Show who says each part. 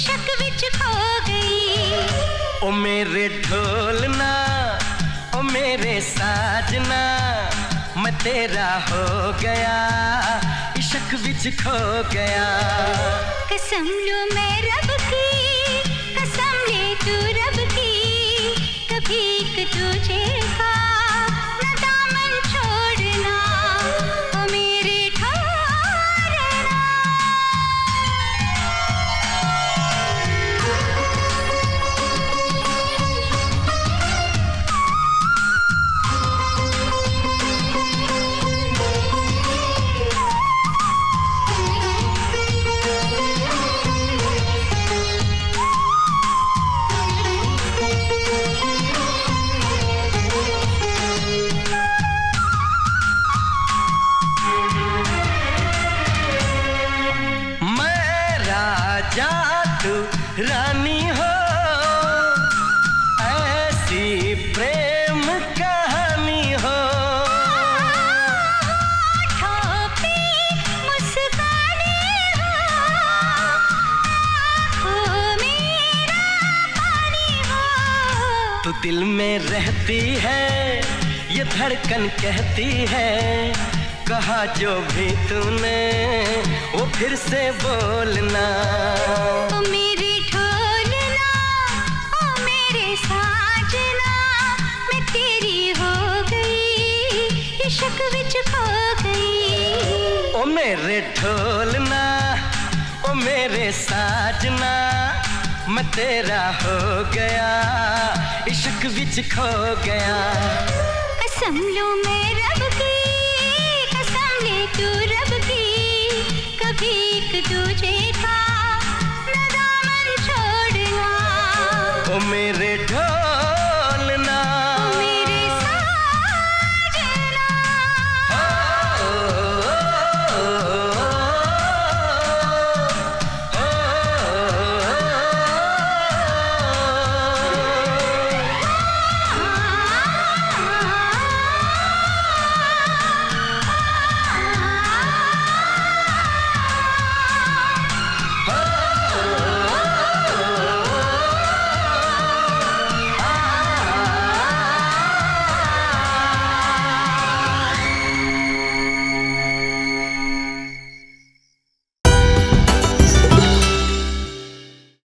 Speaker 1: इश्क विच खो गई।
Speaker 2: ओ मेरे ढोलना ओ मेरे साजना मैं तेरा हो गया इश्क विच खो गया।
Speaker 1: कसम लो मैं रब की तू
Speaker 2: रानी हो ऐसी प्रेम कहानी हो।
Speaker 1: हो हो।
Speaker 2: तू दिल में रहती है ये धड़कन कहती है कहा जो भी तूने वो फिर से बोलना।
Speaker 1: ओ मेरी ढोलना ओ मेरे साजना मैं तेरी हो गई इश्क विच खो गई।
Speaker 2: ओ मेरे ढोलना ओ मेरे साजना मैं तेरा हो गया इश्क विच खो गया।
Speaker 1: कसम लो मैं रब की तू रब की कभी एक तुझे था ना दामन छोड़ना। ओ मेरे ढोल